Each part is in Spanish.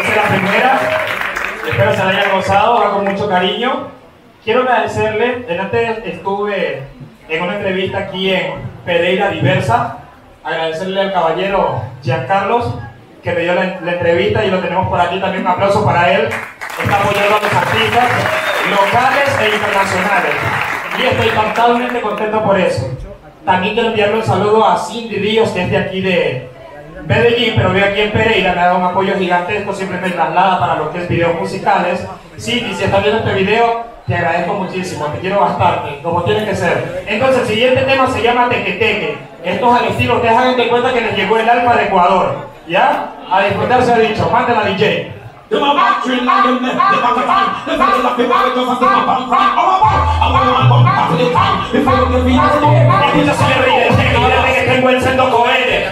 Esa es la primera. Espero se la hayan gozado, va con mucho cariño. Quiero agradecerle, antes estuve en una entrevista aquí en Pereira Diversa, agradecerle al caballero Giancarlos que me dio la, entrevista y lo tenemos por aquí también. Un aplauso para él. Está apoyando a los artistas locales e internacionales. Y estoy totalmente contento por eso. También quiero enviarle un saludo a Cindy Ríos, que es de aquí de Medellín, pero veo aquí en Pereira, me ha dado un apoyo gigantesco, siempre me traslada para lo que es videos musicales. Sí, y si estás viendo este video, te agradezco muchísimo, te quiero bastante, como tiene que ser. Entonces, el siguiente tema se llama Tequeteque. Estos al estilo, ustedes de cuenta que les llegó el alfa de Ecuador, ¿ya? A disfrutarse ha dicho, manden a DJ.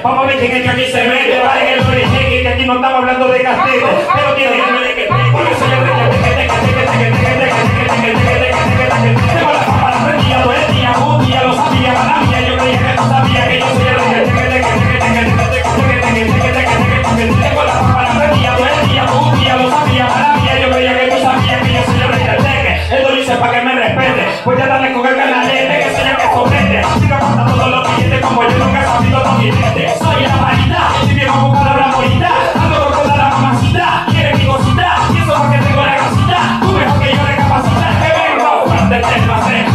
Vamos a ver quién es aquí se mete, vale, el origen, que aquí no estamos hablando de castigo, pero tiene que ver que por eso yo que te castigue, te castigue, te te castigue, te te castigue, te la el día, un día lo sabía, para mía, yo creía que tú sabías que yo soy el origen, te castigue, te castigue, te castigue, te castigue, te castigue, te castigue, la la rendía, todo el día, un lo sabía, para mía, yo creía que tú sabías que yo soy el origen, te castigue, que me respete, voy a darle con el que que todos los soy la marita, escribí con pocas palabras morita, ando por toda la mamacita, quiere mi cosita, pienso para que tengo la casita, tú mejor que yo eres capaz de hacer más de qué.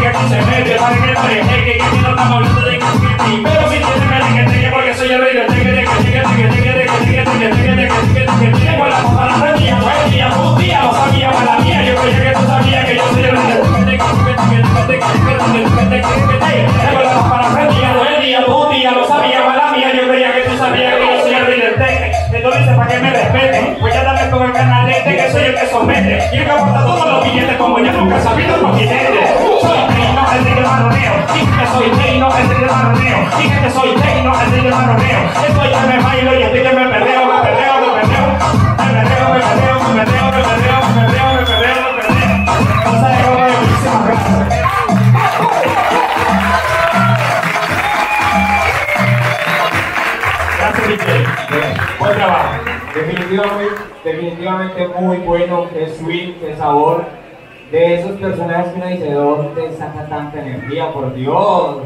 Que aquí se mete, para que llega para todos los billetes como ya nunca sabido. Definitivamente, definitivamente muy bueno, qué sweet, qué sabor. De esos personajes que uno dice, ¿de dónde saca tanta energía? Por Dios.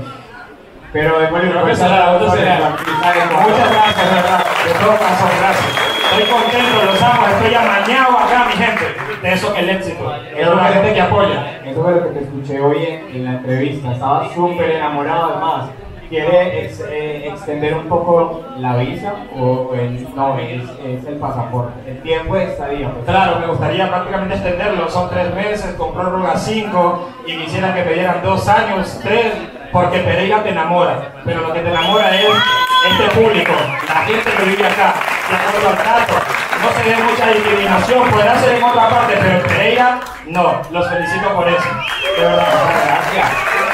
Pero es bueno, Creo que será. Muchas gracias, de verdad. De todo corazón, gracias. Estoy contento, los amo, estoy amañado acá, mi gente. De eso el éxito. Es una gente que apoya. Eso fue lo que te escuché hoy en, en la entrevista. Estaba súper enamorado, además. ¿Quiere eh, extender un poco la visa o no, es, el pasaporte? El tiempo de estadía. Claro, me gustaría prácticamente extenderlo. Son tres meses, con prórroga cinco, y quisiera que me dos años, tres, porque Pereira te enamora. Pero lo que te enamora es este público, la gente que vive acá. No se ve mucha discriminación, podrá ser en otra parte, pero en Pereira no. Los felicito por eso. Gracias.